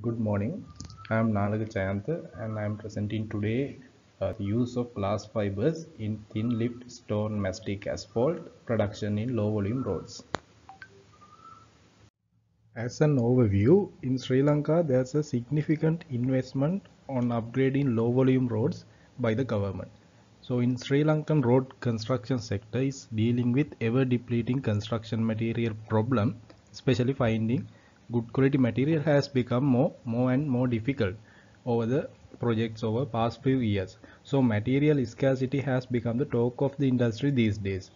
Good morning. I am Nalaka Jayantha and I am presenting today uh, the use of glass fibers in thin lift stone mastic asphalt production in low volume roads. As an overview, in Sri Lanka there's a significant investment on upgrading low volume roads by the government. So in Sri Lankan road construction sector is dealing with ever depleting construction material problem, especially finding good quality material has become more more and more difficult over the projects over past few years. So material scarcity has become the talk of the industry these days.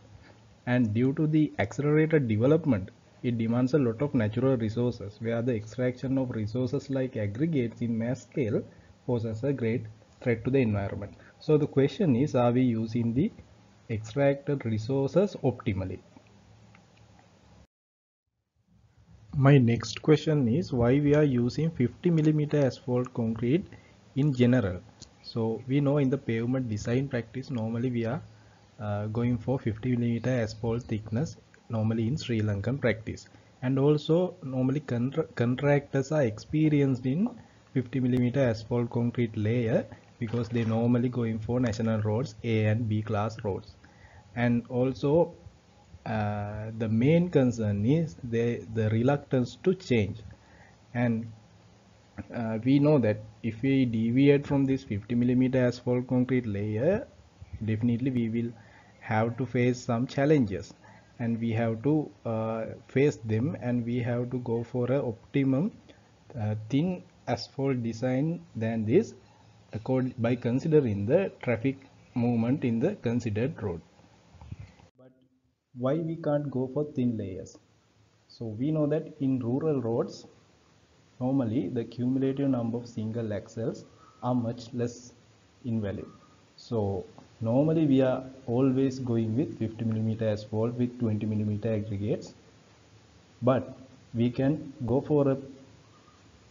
And due to the accelerated development, it demands a lot of natural resources where the extraction of resources like aggregates in mass scale poses a great threat to the environment. So the question is, are we using the extracted resources optimally? My next question is why we are using 50 millimeter asphalt concrete in general. So we know in the pavement design practice normally we are uh, going for 50 millimeter asphalt thickness normally in Sri Lankan practice and also normally contra contractors are experienced in 50 millimeter asphalt concrete layer because they normally going for national roads A and B class roads and also uh, the main concern is the, the reluctance to change. And uh, we know that if we deviate from this 50 millimeter asphalt concrete layer definitely we will have to face some challenges. And we have to uh, face them and we have to go for a optimum uh, thin asphalt design than this by considering the traffic movement in the considered road why we can't go for thin layers? So we know that in rural roads normally the cumulative number of single axles are much less in value so normally we are always going with 50 millimeter asphalt with 20 millimeter aggregates. But we can go for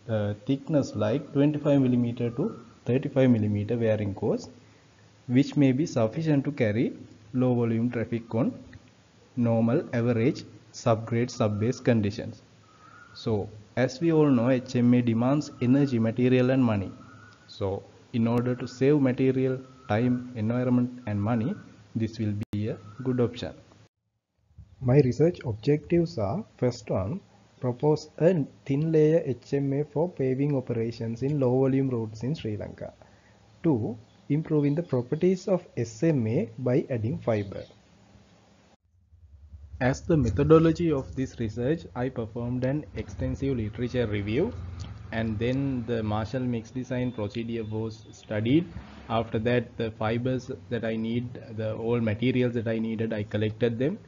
a thickness like 25 millimeter to 35 millimeter wearing course which may be sufficient to carry low volume traffic on normal average subgrade subbase conditions so as we all know HMA demands energy material and money so in order to save material time environment and money this will be a good option my research objectives are first one propose a thin layer HMA for paving operations in low volume roads in Sri Lanka. 2. Improving the properties of SMA by adding fiber. As the methodology of this research, I performed an extensive literature review and then the Marshall mix design procedure was studied. After that, the fibers that I need, the all materials that I needed, I collected them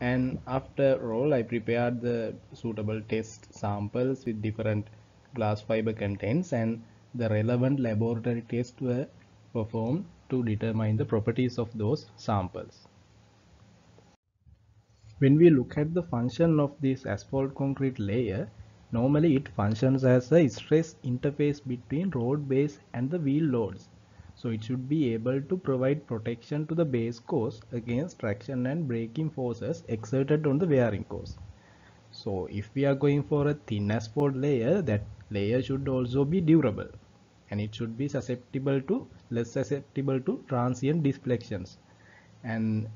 and after all I prepared the suitable test samples with different glass fiber contents and the relevant laboratory tests were performed to determine the properties of those samples. When we look at the function of this asphalt concrete layer, normally it functions as a stress interface between road base and the wheel loads so it should be able to provide protection to the base course against traction and braking forces exerted on the wearing course. So if we are going for a thin asphalt layer, that layer should also be durable and it should be susceptible to less susceptible to transient deflections and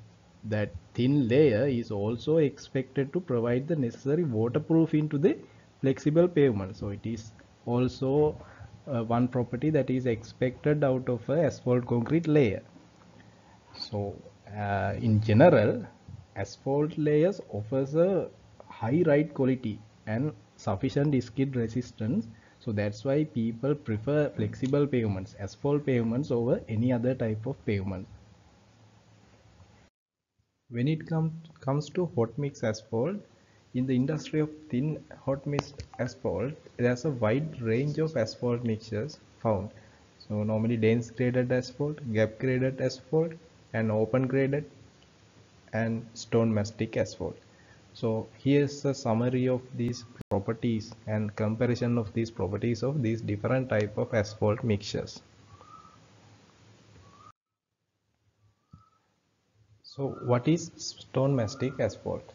that thin layer is also expected to provide the necessary waterproofing to the flexible pavement. So it is also uh, one property that is expected out of a asphalt concrete layer. So uh, in general asphalt layers offers a high ride quality and sufficient skid resistance. So that's why people prefer flexible pavements asphalt pavements over any other type of pavement when it comes comes to hot mix asphalt in the industry of thin hot mix asphalt, there's a wide range of asphalt mixtures found. So normally dense graded asphalt, gap graded asphalt, and open graded and stone mastic asphalt. So here's a summary of these properties and comparison of these properties of these different type of asphalt mixtures. So what is stone mastic asphalt?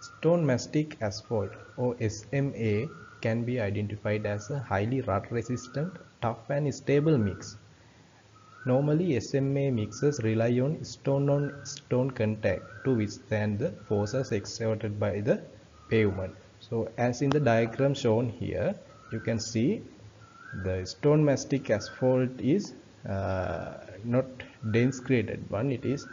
Stone mastic asphalt or SMA can be identified as a highly rut resistant, tough and stable mix. Normally SMA mixes rely on stone on stone contact to withstand the forces exerted by the pavement. So as in the diagram shown here, you can see the stone mastic asphalt is uh, not dense graded one it is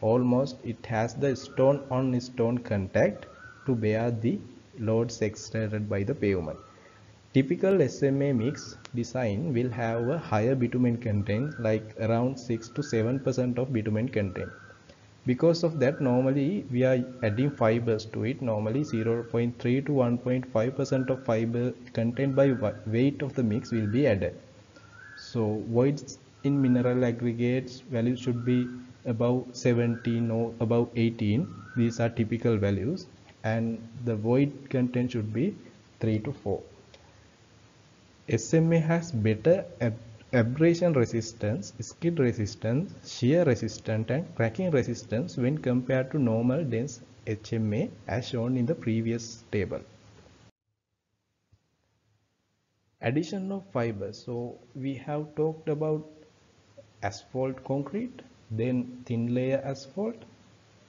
almost it has the stone on stone contact to bear the loads exerted by the pavement. Typical SMA mix design will have a higher bitumen content like around 6 to 7 percent of bitumen content. Because of that normally we are adding fibers to it. Normally 0.3 to 1.5 percent of fiber content by weight of the mix will be added. So voids in mineral aggregates value should be above 17 or above 18 these are typical values and the void content should be 3 to 4 SMA has better abrasion resistance, skid resistance, shear resistance and cracking resistance when compared to normal dense HMA as shown in the previous table. Addition of fibers. So we have talked about asphalt concrete, then thin layer asphalt,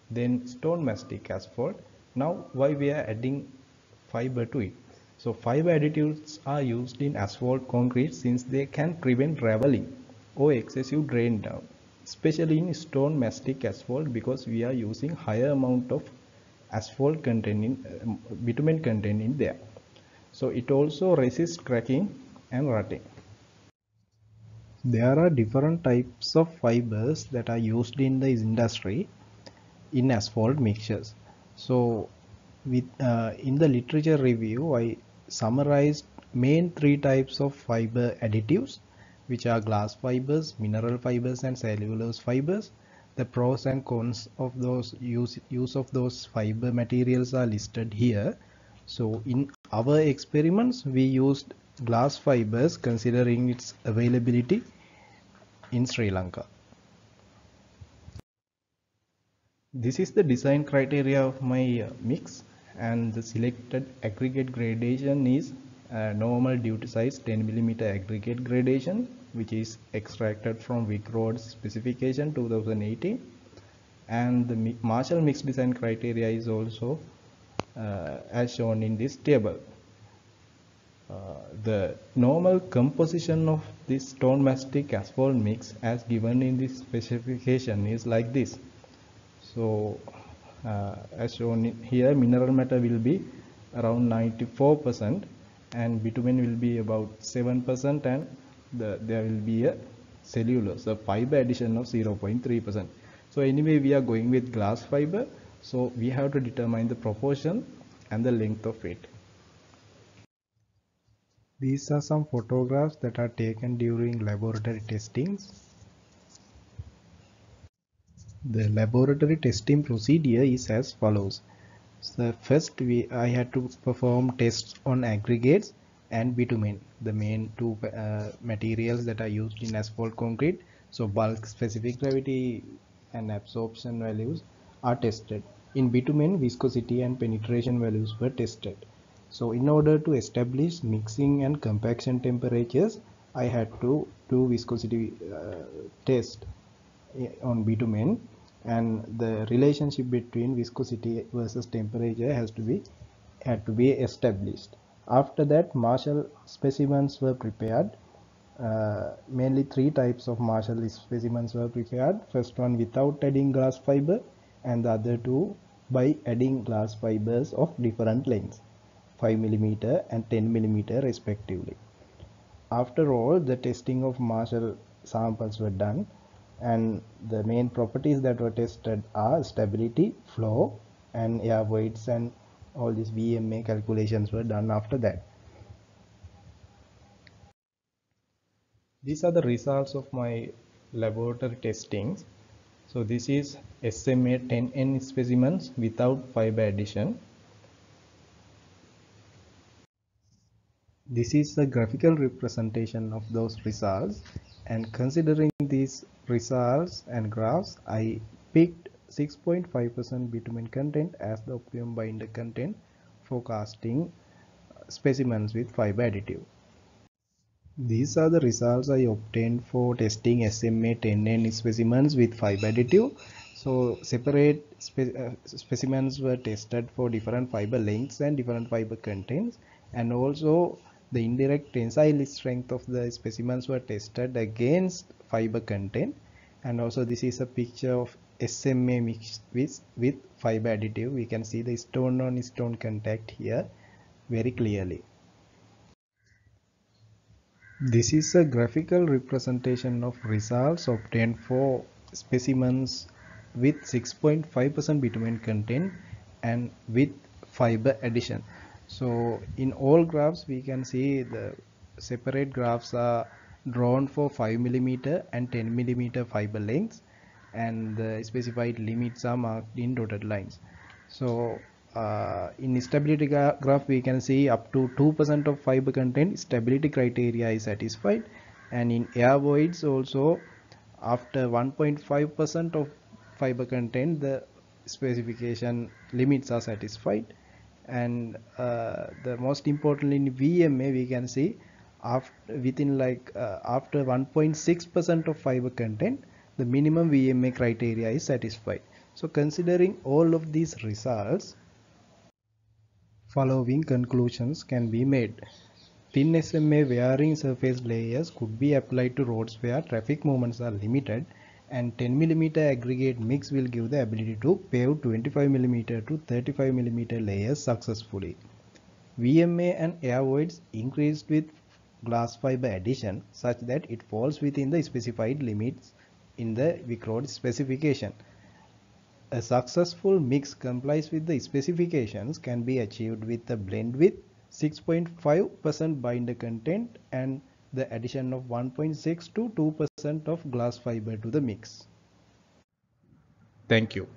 then stone mastic asphalt. Now why we are adding fiber to it? So fiber additives are used in asphalt concrete since they can prevent raveling or excessive drain down, especially in stone mastic asphalt because we are using higher amount of asphalt containing uh, bitumen in there. So it also resists cracking and rutting. There are different types of fibers that are used in the industry in asphalt mixtures. So with uh, in the literature review I summarized main three types of fiber additives which are glass fibers, mineral fibers and cellulose fibers. The pros and cons of those use, use of those fiber materials are listed here. So in our experiments we used glass fibers considering its availability in Sri Lanka. This is the design criteria of my uh, mix and the selected aggregate gradation is uh, normal duty size 10 millimeter aggregate gradation which is extracted from Vicroads specification 2018 and the Marshall mix design criteria is also uh, as shown in this table. Uh, the normal composition of this stone mastic asphalt mix as given in this specification is like this. So uh, as shown here mineral matter will be around 94 percent and bitumen will be about 7 percent and the, there will be a cellulose a fiber addition of 0.3 percent. So anyway we are going with glass fiber. So we have to determine the proportion and the length of it these are some photographs that are taken during laboratory testings the laboratory testing procedure is as follows. So first we I had to perform tests on aggregates and bitumen, the main two uh, materials that are used in asphalt concrete. So bulk specific gravity and absorption values are tested. In bitumen, viscosity and penetration values were tested. So in order to establish mixing and compaction temperatures, I had to do viscosity uh, test eh, on bitumen. And the relationship between viscosity versus temperature has to be had to be established. After that marshall specimens were prepared. Uh, mainly three types of marshall specimens were prepared. First one without adding glass fiber and the other two by adding glass fibers of different lengths 5 mm and 10 mm respectively after all the testing of marshall samples were done and the main properties that were tested are stability, flow and air voids and all these VMA calculations were done after that. These are the results of my laboratory testings. So this is SMA 10N specimens without fiber addition. This is a graphical representation of those results and considering these results and graphs I picked 6.5% bitumen content as the optimum binder content forecasting specimens with fiber additive. These are the results I obtained for testing SMA 10N specimens with fiber additive. So separate spe uh, specimens were tested for different fiber lengths and different fiber contents and also the indirect tensile strength of the specimens were tested against fiber content. And also this is a picture of SMA mixed with, with fiber additive. We can see the stone on stone contact here very clearly. This is a graphical representation of results obtained for specimens with 6.5% bitumen content and with fiber addition so in all graphs we can see the separate graphs are drawn for 5 millimeter and 10 millimeter fiber lengths and the specified limits are marked in dotted lines. So uh, in stability gra graph we can see up to 2% of fiber content stability criteria is satisfied. And in air voids also after 1.5% of fiber content the specification limits are satisfied and uh, the most important in VMA we can see after within like uh, after 1.6% of fiber content the minimum VMA criteria is satisfied. So considering all of these results following conclusions can be made. Thin SMA wearing surface layers could be applied to roads where traffic movements are limited and 10 mm aggregate mix will give the ability to pave 25 mm to 35 mm layers successfully. VMA and air voids increased with glass fiber addition such that it falls within the specified limits in the VicRoad specification. A successful mix complies with the specifications can be achieved with a blend with 6.5% binder content and the addition of 1.6 to 2% of glass fiber to the mix. Thank you.